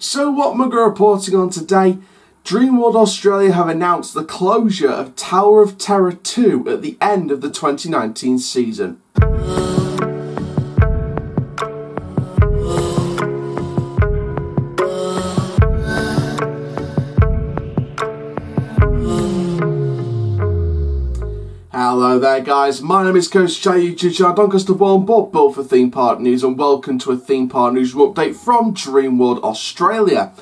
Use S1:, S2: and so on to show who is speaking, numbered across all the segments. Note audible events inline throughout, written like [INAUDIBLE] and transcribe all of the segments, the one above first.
S1: So what Mugger reporting on today? Dreamworld Australia have announced the closure of Tower of Terror 2 at the end of the 2019 season. Hello there guys, my name is Coaster Chall Doncaster Born Bob Built for Theme Park News and welcome to a Theme Park News update from Dreamworld Australia.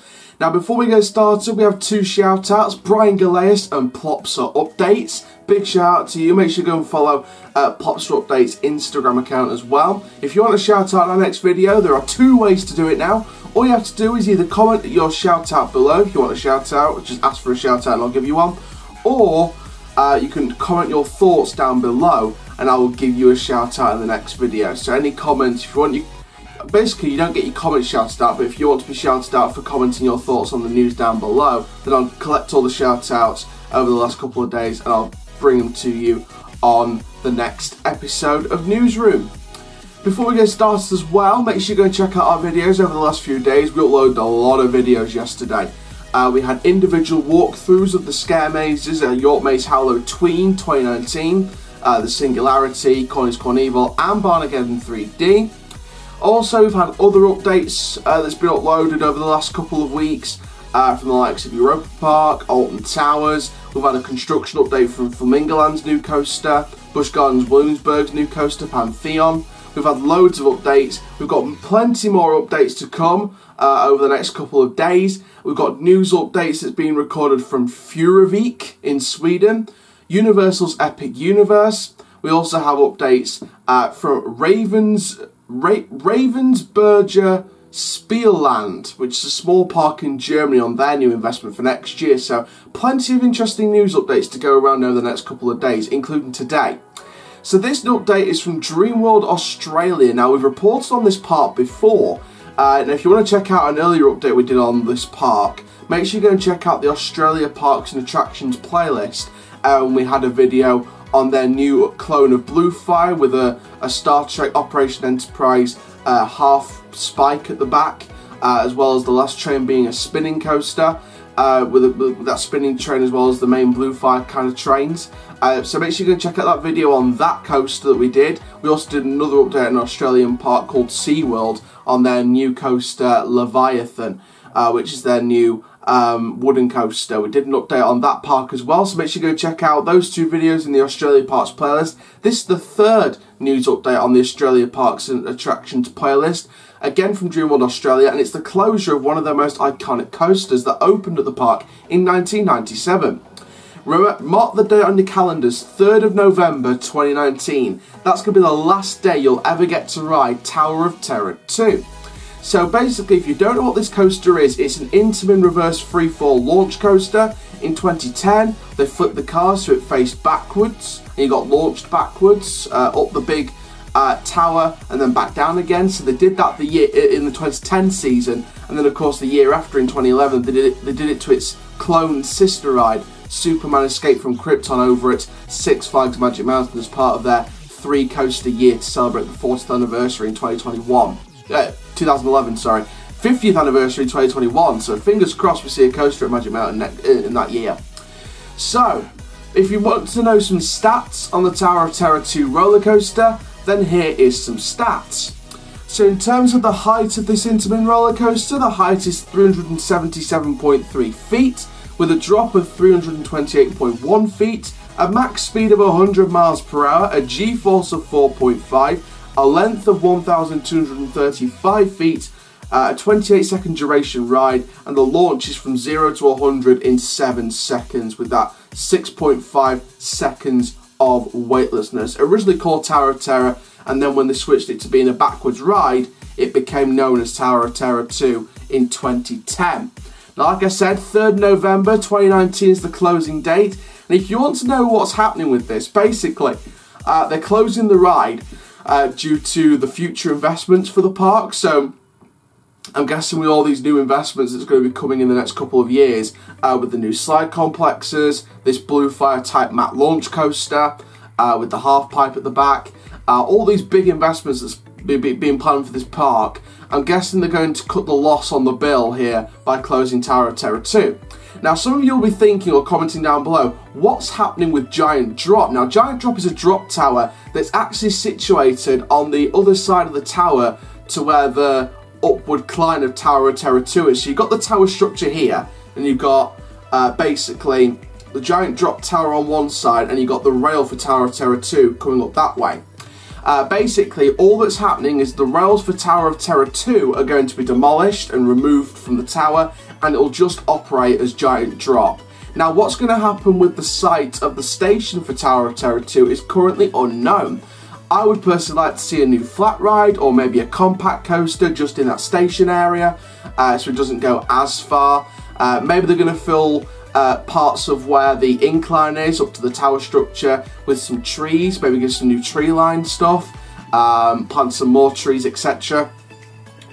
S1: Now before we get started we have two shout outs, Brian Galeas and Plopsa Updates. Big shout out to you, make sure you go and follow uh, Plopsa Updates Instagram account as well. If you want to shout out in our next video there are two ways to do it now. All you have to do is either comment your shout out below if you want a shout out, just ask for a shout out and I'll give you one. Or uh, you can comment your thoughts down below and I will give you a shout out in the next video. So any comments, if you want you, basically you don't get your comments shouted out, but if you want to be shouted out for commenting your thoughts on the news down below, then I'll collect all the shout outs over the last couple of days and I'll bring them to you on the next episode of Newsroom. Before we get started as well, make sure you go and check out our videos over the last few days. We uploaded a lot of videos yesterday. Uh, we had individual walkthroughs of the scare mazes, uh, York Maze Hallow Tween 2019, uh, The Singularity, Corny's Cornival, and Barnageddon 3D. Also, we've had other updates uh, that's been uploaded over the last couple of weeks uh, from the likes of Europa Park, Alton Towers. We've had a construction update from Flamingoland's new coaster, Busch Gardens Williamsburg's new coaster, Pantheon. We've had loads of updates. We've got plenty more updates to come uh, over the next couple of days. We've got news updates that's been recorded from Furuvik in Sweden, Universal's Epic Universe. We also have updates uh, from Ravens, Ra Ravensburger Spielland, which is a small park in Germany on their new investment for next year. So plenty of interesting news updates to go around over the next couple of days, including today. So this update is from Dreamworld Australia. Now we've reported on this park before, uh, and if you want to check out an earlier update we did on this park, make sure you go and check out the Australia Parks and Attractions playlist. Um, we had a video on their new clone of Bluefire with a, a Star Trek Operation Enterprise uh, half spike at the back, uh, as well as the last train being a spinning coaster. Uh, with, a, with, that spinning train as well as the main Bluefire kind of trains. Uh, so make sure you go check out that video on that coaster that we did. We also did another update in an Australian park called SeaWorld on their new coaster Leviathan, uh, which is their new um, wooden coaster. We did an update on that park as well, so make sure you go check out those two videos in the Australia Parks playlist. This is the third news update on the Australia Parks and Attractions playlist again from Dreamworld Australia, and it's the closure of one of their most iconic coasters that opened at the park in 1997. Remember, mark the date on your calendars, 3rd of November 2019. That's going to be the last day you'll ever get to ride Tower of Terror 2. So basically, if you don't know what this coaster is, it's an Intamin reverse freefall launch coaster. In 2010, they flipped the car so it faced backwards, and you got launched backwards uh, up the big uh, tower and then back down again. So they did that the year in the 2010 season, and then of course the year after in 2011 they did it. They did it to its clone sister ride, Superman Escape from Krypton, over at Six Flags Magic Mountain as part of their three coaster year to celebrate the 40th anniversary in 2021. Uh, 2011, sorry. 50th anniversary 2021, so fingers crossed we see a coaster at Magic Mountain in that year. So, if you want to know some stats on the Tower of Terror 2 roller coaster, then here is some stats. So in terms of the height of this Intamin roller coaster, the height is 377.3 feet, with a drop of 328.1 feet, a max speed of 100 miles per hour, a g-force of 4.5, a length of 1,235 feet, uh, a 28 second duration ride, and the launch is from 0 to 100 in 7 seconds with that 6.5 seconds of weightlessness. Originally called Tower of Terror, and then when they switched it to being a backwards ride, it became known as Tower of Terror 2 in 2010. Like I said, 3rd November 2019 is the closing date, and if you want to know what's happening with this, basically, uh, they're closing the ride uh, due to the future investments for the park. So I'm guessing with all these new investments that's going to be coming in the next couple of years, uh, with the new slide complexes, this Blue Fire type Mack launch coaster, uh, with the half pipe at the back, uh, all these big investments that's being planned for this park, I'm guessing they're going to cut the loss on the bill here by closing Tower of Terror 2. Now, some of you will be thinking or commenting down below, what's happening with Giant Drop? Now, Giant Drop is a drop tower that's actually situated on the other side of the tower to where the upward climb of Tower of Terror 2 is. So you've got the tower structure here, and you've got uh, basically the Giant Drop tower on one side, and you've got the rail for Tower of Terror 2 coming up that way. Uh, basically, all that's happening is the rails for Tower of Terror 2 are going to be demolished and removed from the tower, and it'll just operate as Giant Drop. Now, what's going to happen with the site of the station for Tower of Terror 2 is currently unknown. I would personally like to see a new flat ride or maybe a compact coaster just in that station area uh, so it doesn't go as far. Uh, maybe they're going to fill uh, parts of where the incline is up to the tower structure with some trees, maybe get some new tree line stuff, um, plant some more trees, etc.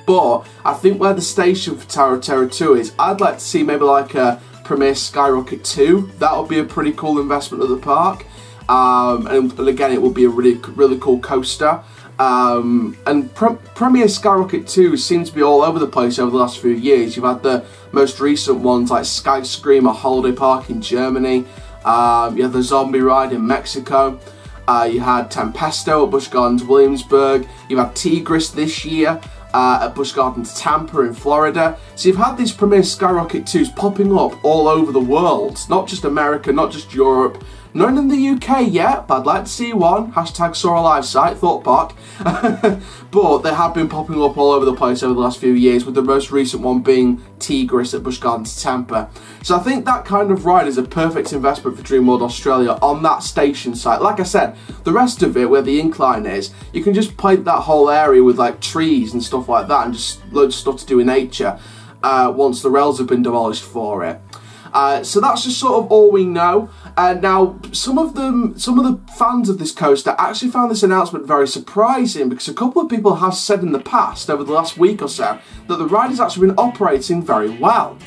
S1: But I think where the station for Tower of Terror 2 is, I'd like to see maybe like a Premier Skyrocket 2. That would be a pretty cool investment at the park. Um, and, and, again, it will be a really, really cool coaster. Um, and Pre Premier Skyrocket 2 seems to be all over the place over the last few years. You've had the most recent ones like Sky Screamer Holiday Park in Germany. Um, you had the Zombie Ride in Mexico. Uh, you had Tempesto at Busch Gardens Williamsburg. You've had Tigris this year uh, at Busch Gardens Tampa in Florida. So you've had these Premier Skyrocket 2s popping up all over the world, not just America, not just Europe, None in the UK yet, but I'd like to see one. Hashtag Saw Alive site, Thorpe Park. [LAUGHS] but they have been popping up all over the place over the last few years, with the most recent one being Tigris at Busch Gardens Tampa. So I think that kind of ride is a perfect investment for Dreamworld Australia on that station site. Like I said, the rest of it, where the incline is, you can just paint that whole area with like trees and stuff like that and just loads of stuff to do in nature uh, once the rails have been demolished for it. Uh, so that's just sort of all we know. Uh, now, some of them, some of the fans of this coaster actually found this announcement very surprising because a couple of people have said in the past, over the last week or so, that the ride has actually been operating very well.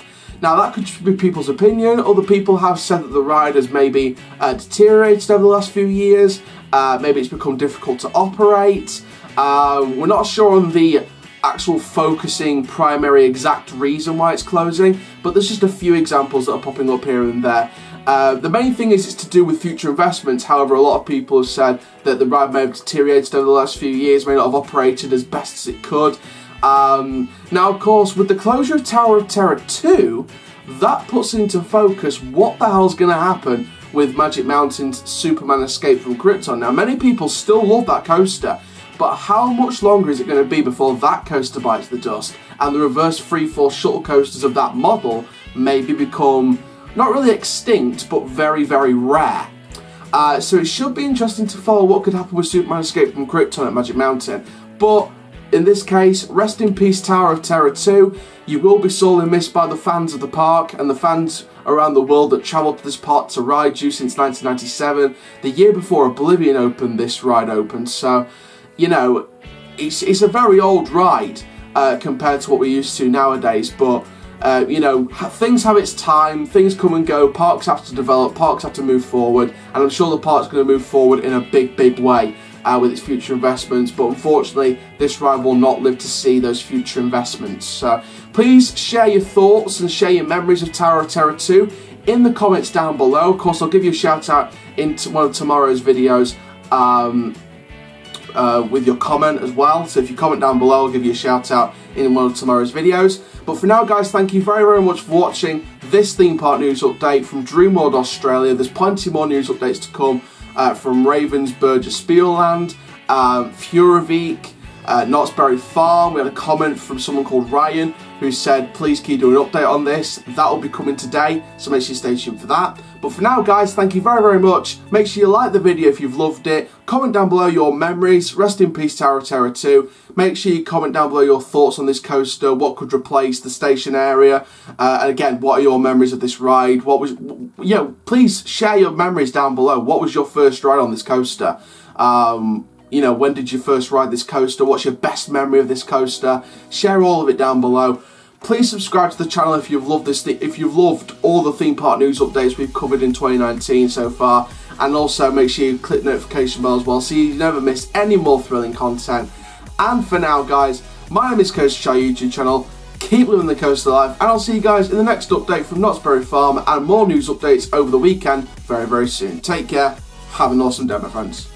S1: Now that could be people's opinion. Other people have said that the ride has maybe uh, deteriorated over the last few years. Uh, maybe it's become difficult to operate. Uh, we're not sure on the actual focusing primary exact reason why it's closing, but there's just a few examples that are popping up here and there. Uh, the main thing is it's to do with future investments. However, a lot of people have said that the ride may have deteriorated over the last few years, may not have operated as best as it could. Um, now, of course, with the closure of Tower of Terror 2, that puts into focus what the hell's going to happen with Magic Mountain's Superman Escape from Krypton. Now, many people still love that coaster. But how much longer is it going to be before that coaster bites the dust and the reverse freefall shuttle coasters of that model maybe become not really extinct but very, very rare? Uh, so it should be interesting to follow what could happen with Superman Escape from Krypton at Magic Mountain. But in this case, rest in peace Tower of Terror 2. You will be sorely missed by the fans of the park and the fans around the world that travelled to this park to ride you since 1997. The year before Oblivion opened, this ride opened. So you know, it's, it's a very old ride uh, compared to what we're used to nowadays, but uh, you know, things have its time, things come and go, parks have to develop, parks have to move forward, and I'm sure the park's going to move forward in a big, big way uh, with its future investments, but unfortunately, this ride will not live to see those future investments. So please share your thoughts and share your memories of Tower of Terror 2 in the comments down below. Of course, I'll give you a shout out in one of tomorrow's videos. Um, uh, with your comment as well. So if you comment down below, I'll give you a shout out in one of tomorrow's videos. But for now, guys, thank you very, very much for watching this theme park news update from Dreamworld Australia. There's plenty more news updates to come uh, from Ravensburger Spielland, um, uh, Knott's Berry Farm. We had a comment from someone called Ryan who said, please keep doing an update on this. That will be coming today, so make sure you stay tuned for that. But for now, guys, thank you very, very much. Make sure you like the video if you've loved it. Comment down below your memories. Rest in peace, Tower of Terror 2. Make sure you comment down below your thoughts on this coaster. What could replace the station area? Uh, and again, what are your memories of this ride? What was, you know, please share your memories down below. What was your first ride on this coaster? Um, you know, when did you first ride this coaster? What's your best memory of this coaster? Share all of it down below. Please subscribe to the channel if you've loved this. If you've loved all the theme park news updates we've covered in 2019 so far, and also make sure you click notification bell as well so you never miss any more thrilling content. And for now, guys, my name is Coaster Chall YouTube channel. Keep living the coast alive, and I'll see you guys in the next update from Knott's Berry Farm and more news updates over the weekend very, very soon. Take care. Have an awesome day, my friends.